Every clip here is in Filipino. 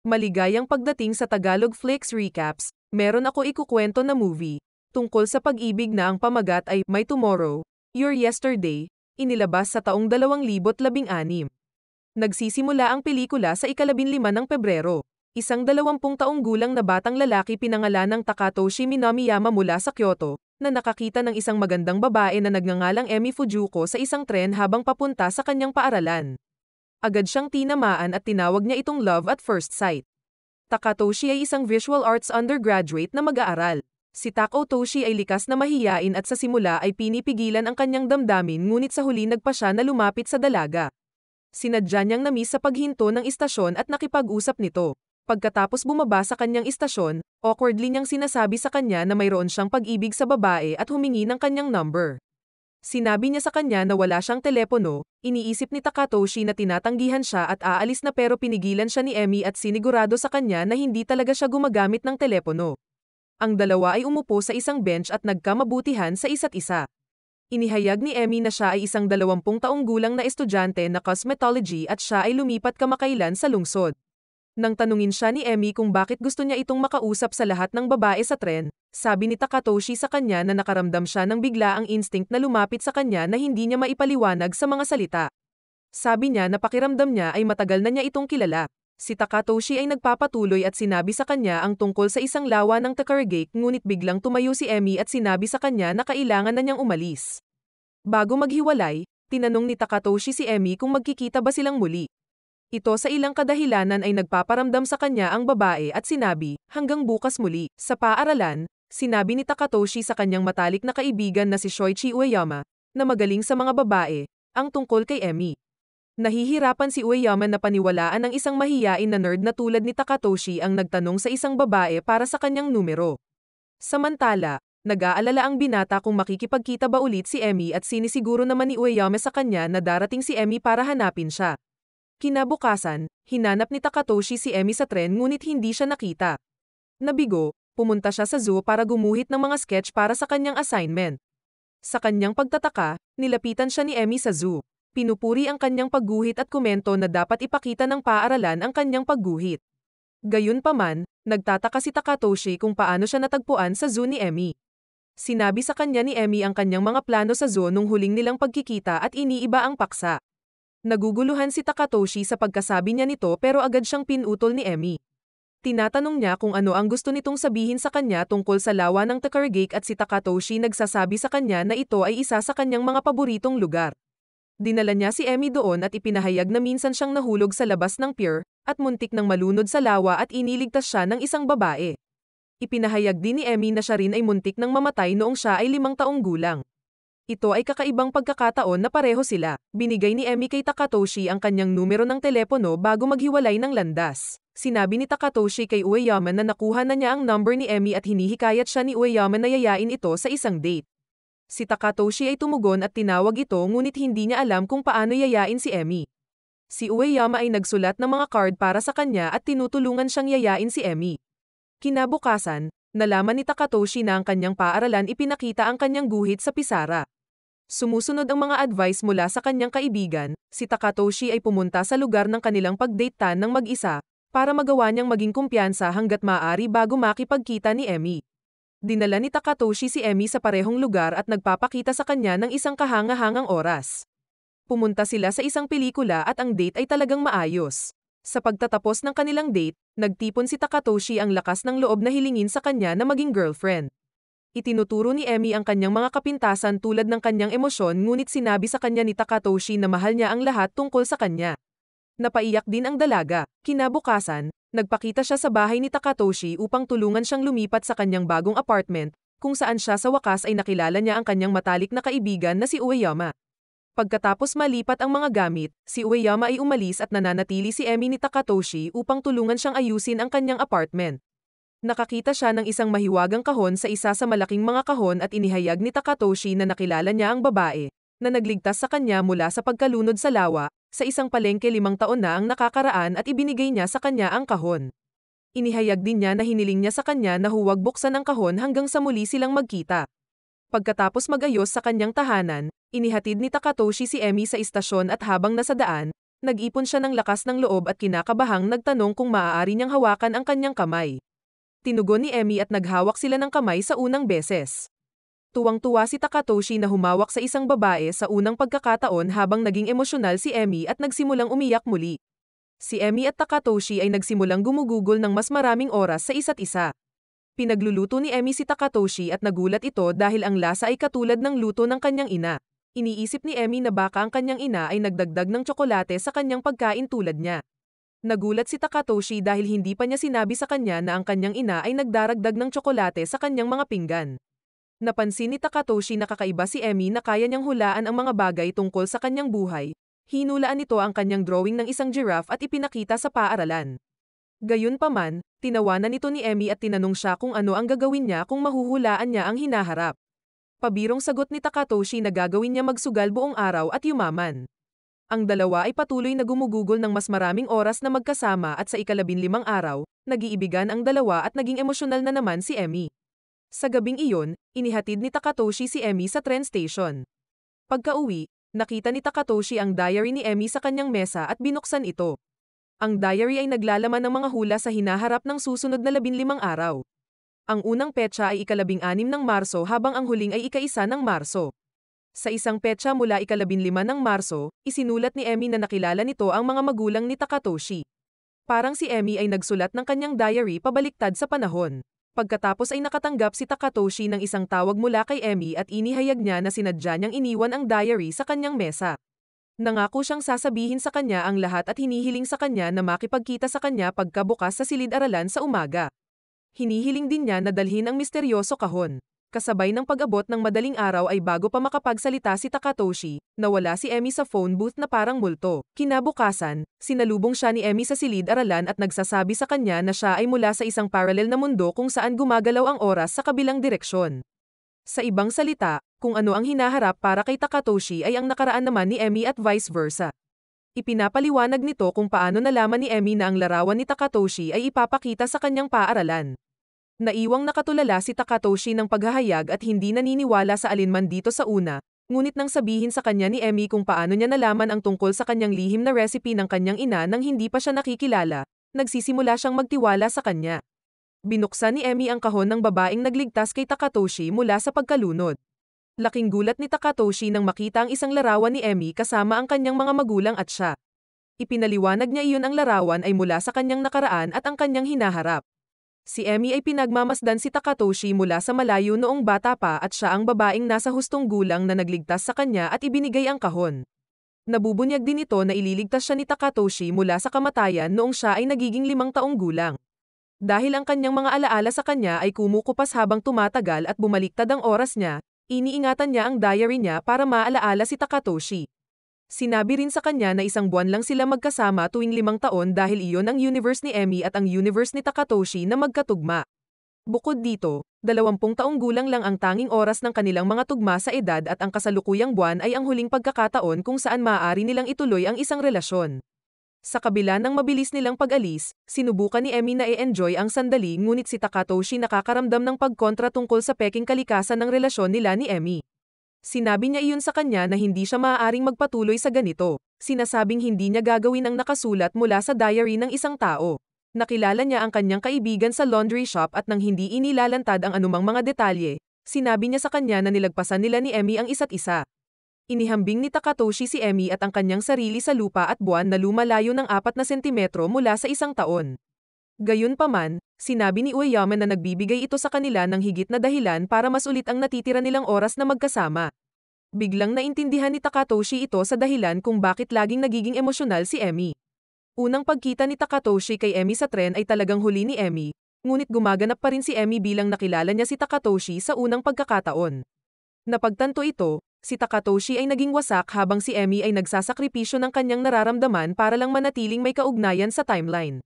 Maligayang pagdating sa Tagalog Flix Recaps, meron ako ikukwento na movie, tungkol sa pag-ibig na ang pamagat ay My Tomorrow, Your Yesterday, inilabas sa taong 2016. Nagsisimula ang pelikula sa ikalabinlima ng Pebrero. Isang dalawampung taong gulang na batang lalaki pinangalan ng Takatoshi Minamiyama mula sa Kyoto, na nakakita ng isang magandang babae na nagngangalang Emi Fujuko sa isang tren habang papunta sa kanyang paaralan agad siyang tinamaan at tinawag niya itong love at first sight. Takatoshi ay isang visual arts undergraduate na mag-aaral. Si Tako Toshi ay likas na mahiyain at sa simula ay pinipigilan ang kanyang damdamin ngunit sa huli nagpa siya na lumapit sa dalaga. Sinadya niyang namiss sa paghinto ng istasyon at nakipag-usap nito. Pagkatapos bumaba sa kanyang istasyon, awkwardly niyang sinasabi sa kanya na mayroon siyang pag-ibig sa babae at humingi ng kanyang number. Sinabi niya sa kanya na wala siyang telepono, iniisip ni Takatoshi na tinatanggihan siya at aalis na pero pinigilan siya ni Emi at sinigurado sa kanya na hindi talaga siya gumagamit ng telepono. Ang dalawa ay umupo sa isang bench at nagkamabutihan sa isa't isa. Inihayag ni Emi na siya ay isang dalawampung taong gulang na estudyante na cosmetology at siya ay lumipat kamakailan sa lungsod. Nang tanungin siya ni Emmy kung bakit gusto niya itong makausap sa lahat ng babae sa tren, sabi ni Takatoshi sa kanya na nakaramdam siya ng bigla ang instinct na lumapit sa kanya na hindi niya maipaliwanag sa mga salita. Sabi niya na pakiramdam niya ay matagal na niya itong kilala. Si Takatoshi ay nagpapatuloy at sinabi sa kanya ang tungkol sa isang lawa ng Takaragake ngunit biglang tumayo si Emmy at sinabi sa kanya na kailangan na niyang umalis. Bago maghiwalay, tinanong ni Takatoshi si Emmy kung magkikita ba silang muli. Ito sa ilang kadahilanan ay nagpaparamdam sa kanya ang babae at sinabi, hanggang bukas muli. Sa paaralan, sinabi ni Takatoshi sa kanyang matalik na kaibigan na si Shoichi Ueyama, na magaling sa mga babae, ang tungkol kay Emi. Nahihirapan si Ueyama na paniwalaan ng isang mahiyain na nerd na tulad ni Takatoshi ang nagtanong sa isang babae para sa kanyang numero. Samantala, nag-aalala ang binata kung makikipagkita ba ulit si Emi at sinisiguro naman ni Ueyama sa kanya na darating si Emi para hanapin siya. Kinabukasan, hinanap ni Takatoshi si Emi sa tren ngunit hindi siya nakita. Nabigo, pumunta siya sa zoo para gumuhit ng mga sketch para sa kanyang assignment. Sa kanyang pagtataka, nilapitan siya ni Emi sa zoo. Pinupuri ang kanyang pagguhit at komento na dapat ipakita ng paaralan ang kanyang pagguhit. Gayunpaman, nagtataka si Takatoshi kung paano siya natagpuan sa zoo ni Emi. Sinabi sa kanya ni Emi ang kanyang mga plano sa zoo nung huling nilang pagkikita at iniiba ang paksa. Naguguluhan si Takatoshi sa pagkasabi niya nito pero agad siyang pinutol ni Emmy. Tinatanong niya kung ano ang gusto nitong sabihin sa kanya tungkol sa lawa ng Takaragake at si Takatoshi nagsasabi sa kanya na ito ay isa sa kanyang mga paboritong lugar. Dinala niya si Emmy doon at ipinahayag na minsan siyang nahulog sa labas ng pier, at muntik ng malunod sa lawa at iniligtas siya ng isang babae. Ipinahayag din ni Emmy na siya rin ay muntik ng mamatay noong siya ay limang taong gulang. Ito ay kakaibang pagkakataon na pareho sila. Binigay ni Emi kay Takatoshi ang kanyang numero ng telepono bago maghiwalay ng landas. Sinabi ni Takatoshi kay Ueyama na nakuha na niya ang number ni Emi at hinihikayat siya ni Ueyama na yayain ito sa isang date. Si Takatoshi ay tumugon at tinawag ito ngunit hindi niya alam kung paano yayain si Emi. Si Ueyama ay nagsulat ng mga card para sa kanya at tinutulungan siyang yayain si Emi. Kinabukasan, nalaman ni Takatoshi na ang kanyang paaralan ipinakita ang kanyang guhit sa pisara. Sumusunod ang mga advice mula sa kanyang kaibigan, si Takatoshi ay pumunta sa lugar ng kanilang pagdatean ng mag-isa, para magawa niyang maging kumpiyansa hanggat maaari bago makipagkita ni Emmy. Dinala ni Takatoshi si Emmy sa parehong lugar at nagpapakita sa kanya ng isang kahanga-hangang oras. Pumunta sila sa isang pelikula at ang date ay talagang maayos. Sa pagtatapos ng kanilang date, nagtipon si Takatoshi ang lakas ng loob na hilingin sa kanya na maging girlfriend. Itinuturo ni Emmy ang kanyang mga kapintasan tulad ng kanyang emosyon ngunit sinabi sa kanya ni Takatoshi na mahal niya ang lahat tungkol sa kanya. Napaiyak din ang dalaga. Kinabukasan, nagpakita siya sa bahay ni Takatoshi upang tulungan siyang lumipat sa kanyang bagong apartment, kung saan siya sa wakas ay nakilala niya ang kanyang matalik na kaibigan na si Ueyama. Pagkatapos malipat ang mga gamit, si Ueyama ay umalis at nananatili si Emmy ni Takatoshi upang tulungan siyang ayusin ang kanyang apartment. Nakakita siya ng isang mahiwagang kahon sa isa sa malaking mga kahon at inihayag ni Takatoshi na nakilala niya ang babae, na nagligtas sa kanya mula sa pagkalunod sa lawa, sa isang palengke limang taon na ang nakakaraan at ibinigay niya sa kanya ang kahon. Inihayag din niya na hiniling niya sa kanya na huwag buksan ang kahon hanggang sa muli silang magkita. Pagkatapos magayos sa kanyang tahanan, inihatid ni Takatoshi si Emmy sa istasyon at habang nasa daan, nag-ipon siya ng lakas ng loob at kinakabahang nagtanong kung maaari niyang hawakan ang kanyang kamay. Tinugon ni Emmy at naghawak sila ng kamay sa unang beses. Tuwang-tuwa si Takatoshi na humawak sa isang babae sa unang pagkakataon habang naging emosyonal si Emmy at nagsimulang umiyak muli. Si Emmy at Takatoshi ay nagsimulang gumugugol ng mas maraming oras sa isa't isa. Pinagluluto ni Emmy si Takatoshi at nagulat ito dahil ang lasa ay katulad ng luto ng kanyang ina. Iniisip ni Emmy na baka ang kanyang ina ay nagdagdag ng tsokolate sa kanyang pagkain tulad niya. Nagulat si Takatoshi dahil hindi pa niya sinabi sa kanya na ang kanyang ina ay nagdaragdag ng tsokolate sa kanyang mga pinggan. Napansin ni Takatoshi na kakaiba si Emmy na kaya niyang hulaan ang mga bagay tungkol sa kanyang buhay. Hinulaan nito ang kanyang drawing ng isang giraffe at ipinakita sa paaralan. Gayunpaman, tinawanan nito ni Emmy at tinanong siya kung ano ang gagawin niya kung mahuhulaan niya ang hinaharap. Pabirong sagot ni Takatoshi na gagawin niya magsugal buong araw at yumaman. Ang dalawa ay patuloy na gumugugol ng mas maraming oras na magkasama at sa ikalabinlimang araw, nag-iibigan ang dalawa at naging emosyonal na naman si Emmy. Sa gabing iyon, inihatid ni Takatoshi si Emmy sa train station. Pagka-uwi, nakita ni Takatoshi ang diary ni Emmy sa kanyang mesa at binuksan ito. Ang diary ay naglalaman ng mga hula sa hinaharap ng susunod na labinlimang araw. Ang unang petsa ay ikalabing-anim ng Marso habang ang huling ay ikaisa ng Marso. Sa isang petsa mula ikalabinlima ng Marso, isinulat ni Emmy na nakilala nito ang mga magulang ni Takatoshi. Parang si Emmy ay nagsulat ng kanyang diary pabaliktad sa panahon. Pagkatapos ay nakatanggap si Takatoshi ng isang tawag mula kay Emmy at inihayag niya na sinadya niyang iniwan ang diary sa kanyang mesa. Nangako siyang sasabihin sa kanya ang lahat at hinihiling sa kanya na makipagkita sa kanya pagkabukas sa silid-aralan sa umaga. Hinihiling din niya na dalhin ang misteryoso kahon kasabay ng pag-abot ng madaling araw ay bago pa makapagsalita si Takatoshi, nawala si Emmy sa phone booth na parang multo. Kinabukasan, sinalubong siya ni Emmy sa silid-aralan at nagsasabi sa kanya na siya ay mula sa isang parallel na mundo kung saan gumagalaw ang oras sa kabilang direksyon. Sa ibang salita, kung ano ang hinaharap para kay Takatoshi ay ang nakaraan naman ni Emmy at vice versa. Ipinapaliwanag nito kung paano nalaman ni Emmy na ang larawan ni Takatoshi ay ipapakita sa kanyang paaralan. Naiwang nakatulala si Takatoshi ng paghahayag at hindi naniniwala sa alinman dito sa una, ngunit nang sabihin sa kanya ni Emmy kung paano niya nalaman ang tungkol sa kanyang lihim na recipe ng kanyang ina nang hindi pa siya nakikilala, nagsisimula siyang magtiwala sa kanya. Binuksan ni Emmy ang kahon ng babaeng nagligtas kay Takatoshi mula sa pagkalunod. Laking gulat ni Takatoshi nang makita ang isang larawan ni Emmy kasama ang kanyang mga magulang at siya. Ipinaliwanag niya iyon ang larawan ay mula sa kanyang nakaraan at ang kanyang hinaharap. Si Emmy ay pinagmamasdan si Takatoshi mula sa malayo noong bata pa at siya ang babaeng nasa hustong gulang na nagligtas sa kanya at ibinigay ang kahon. Nabubunyag din ito na ililigtas siya ni Takatoshi mula sa kamatayan noong siya ay nagiging limang taong gulang. Dahil ang kanyang mga alaala sa kanya ay kumukupas habang tumatagal at bumaliktad ang oras niya, iniingatan niya ang diary niya para maalaala si Takatoshi. Sinabi rin sa kanya na isang buwan lang sila magkasama tuwing limang taon dahil iyon ang universe ni Emmy at ang universe ni Takatoshi na magkatugma. Bukod dito, dalawampung taong gulang lang ang tanging oras ng kanilang mga tugma sa edad at ang kasalukuyang buwan ay ang huling pagkakataon kung saan maaari nilang ituloy ang isang relasyon. Sa kabila ng mabilis nilang pag-alis, sinubukan ni Emmy na i-enjoy ang sandali ngunit si Takatoshi nakakaramdam ng pagkontra tungkol sa peking kalikasan ng relasyon nila ni Emmy. Sinabi niya iyon sa kanya na hindi siya maaaring magpatuloy sa ganito. Sinasabing hindi niya gagawin ang nakasulat mula sa diary ng isang tao. Nakilala niya ang kanyang kaibigan sa laundry shop at nang hindi inilalantad ang anumang mga detalye, sinabi niya sa kanya na nilagpasan nila ni Emmy ang isa't isa. Inihambing ni Takatoshi si Emmy at ang kanyang sarili sa lupa at buwan na lumalayo ng apat na sentimetro mula sa isang taon. Gayunpaman, sinabi ni Ueyama na nagbibigay ito sa kanila ng higit na dahilan para mas ulit ang natitira nilang oras na magkasama. Biglang naintindihan ni Takatoshi ito sa dahilan kung bakit laging nagiging emosyonal si Emmy. Unang pagkita ni Takatoshi kay Emmy sa tren ay talagang huli ni Emmy, ngunit gumaganap pa rin si Emmy bilang nakilala niya si Takatoshi sa unang pagkakataon. Napagtanto ito, si Takatoshi ay naging wasak habang si Emmy ay nagsasakripisyo ng kanyang nararamdaman para lang manatiling may kaugnayan sa timeline.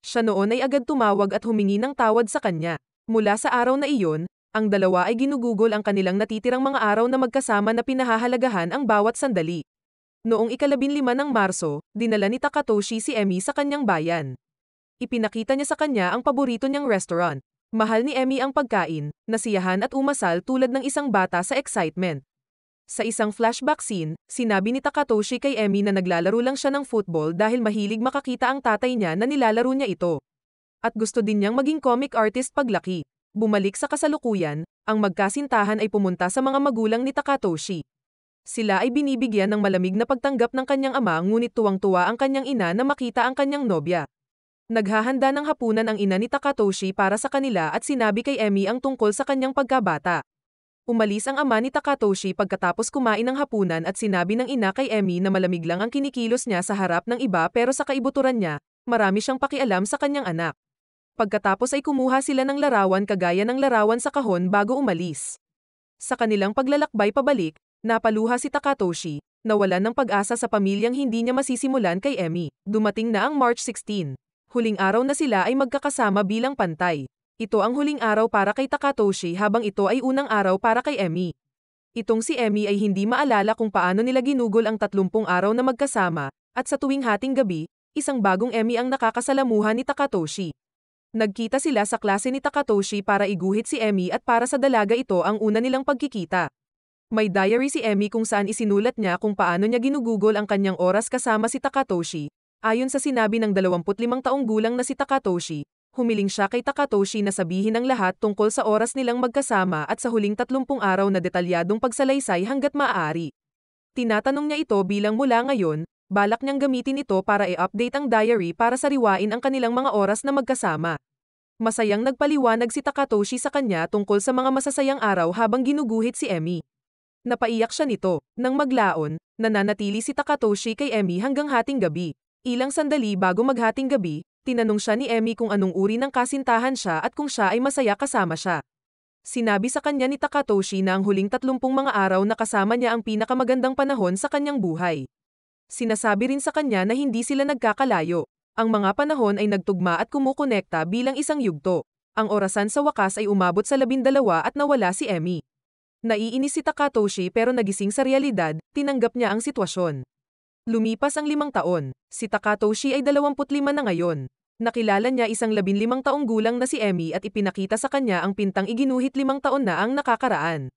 Siya noon ay agad tumawag at humingi ng tawad sa kanya. Mula sa araw na iyon, ang dalawa ay ginugugol ang kanilang natitirang mga araw na magkasama na pinahahalagahan ang bawat sandali. Noong ikalabinlima ng Marso, dinala ni Takatoshi si Emmy sa kanyang bayan. Ipinakita niya sa kanya ang paborito niyang restaurant. Mahal ni Emmy ang pagkain, nasiyahan at umasal tulad ng isang bata sa excitement. Sa isang flashback scene, sinabi ni Takatoshi kay Emmy na naglalaro lang siya ng football dahil mahilig makakita ang tatay niya na nilalaro niya ito. At gusto din niyang maging comic artist paglaki. Bumalik sa kasalukuyan, ang magkasintahan ay pumunta sa mga magulang ni Takatoshi. Sila ay binibigyan ng malamig na pagtanggap ng kanyang ama ngunit tuwang-tuwa ang kanyang ina na makita ang kanyang nobya. Naghahanda ng hapunan ang ina ni Takatoshi para sa kanila at sinabi kay Emmy ang tungkol sa kanyang pagkabata. Umalis ang ama ni Takatoshi pagkatapos kumain ng hapunan at sinabi ng ina kay Emmy na malamig lang ang kinikilos niya sa harap ng iba pero sa kaibuturan niya, marami siyang pakialam sa kanyang anak. Pagkatapos ay kumuha sila ng larawan kagaya ng larawan sa kahon bago umalis. Sa kanilang paglalakbay pabalik, napaluha si Takatoshi, nawalan ng pag-asa sa pamilyang hindi niya masisimulan kay Emmy. Dumating na ang March 16. Huling araw na sila ay magkakasama bilang pantay. Ito ang huling araw para kay Takatoshi habang ito ay unang araw para kay Emmy. Itong si Emmy ay hindi maalala kung paano nila ginugol ang 30 araw na magkasama, at sa tuwing hating gabi, isang bagong Emmy ang nakakasalamuhan ni Takatoshi. Nagkita sila sa klase ni Takatoshi para iguhit si Emmy at para sa dalaga ito ang una nilang pagkikita. May diary si Emmy kung saan isinulat niya kung paano niya ginugugol ang kanyang oras kasama si Takatoshi. Ayon sa sinabi ng 25 taong gulang na si Takatoshi, humiling siya kay Takatoshi na sabihin ang lahat tungkol sa oras nilang magkasama at sa huling 30 araw na detalyadong pagsalaysay hanggat maaari. Tinatanong niya ito bilang mula ngayon, balak niyang gamitin ito para i-update ang diary para sariwain ang kanilang mga oras na magkasama. Masayang nagpaliwanag si Takatoshi sa kanya tungkol sa mga masasayang araw habang ginuguhit si Emmy. Napaiyak siya nito. Nang maglaon, nananatili si Takatoshi kay Emmy hanggang hating gabi. Ilang sandali bago maghating gabi, tinanong siya ni Emmy kung anong uri ng kasintahan siya at kung siya ay masaya kasama siya. Sinabi sa kanya ni Takatoshi na ang huling tatlumpung mga araw na kasama niya ang pinakamagandang panahon sa kanyang buhay. Sinasabi rin sa kanya na hindi sila nagkakalayo. Ang mga panahon ay nagtugma at kumukonekta bilang isang yugto. Ang orasan sa wakas ay umabot sa labindalawa at nawala si Emmy. Naiinis si Takatoshi pero nagising sa realidad, tinanggap niya ang sitwasyon. Lumipas ang limang taon, si Takatoshi ay 25 na ngayon. Nakilala niya isang 15 taong gulang na si Emmy at ipinakita sa kanya ang pintang iginuhit limang taon na ang nakakaraan.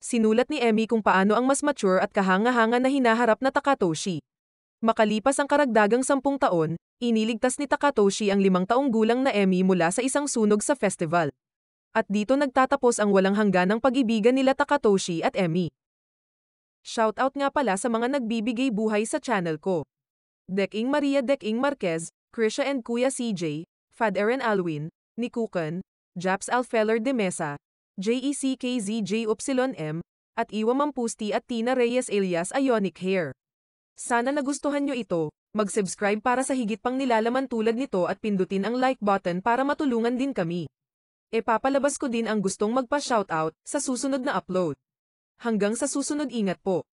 Sinulat ni Emmy kung paano ang mas mature at kahanga-hanga na hinaharap na Takatoshi. Makalipas ang karagdagang sampung taon, iniligtas ni Takatoshi ang limang taong gulang na Emmy mula sa isang sunog sa festival. At dito nagtatapos ang walang hangganang pag-ibigan nila Takatoshi at Emmy. Shoutout nga pala sa mga nagbibigay buhay sa channel ko. Deking Maria Deking Marquez, Krisha and Kuya CJ, Fad Aaron Alwin, Nikukan, Japs Alfeller de Mesa, E JECKZJ Upsilon M, at Iwa Mampusti at Tina Reyes alias Ionic Hair. Sana nagustuhan nyo ito, mag-subscribe para sa higit pang nilalaman tulad nito at pindutin ang like button para matulungan din kami. E papalabas ko din ang gustong magpa-shoutout sa susunod na upload. Hanggang sa susunod ingat po.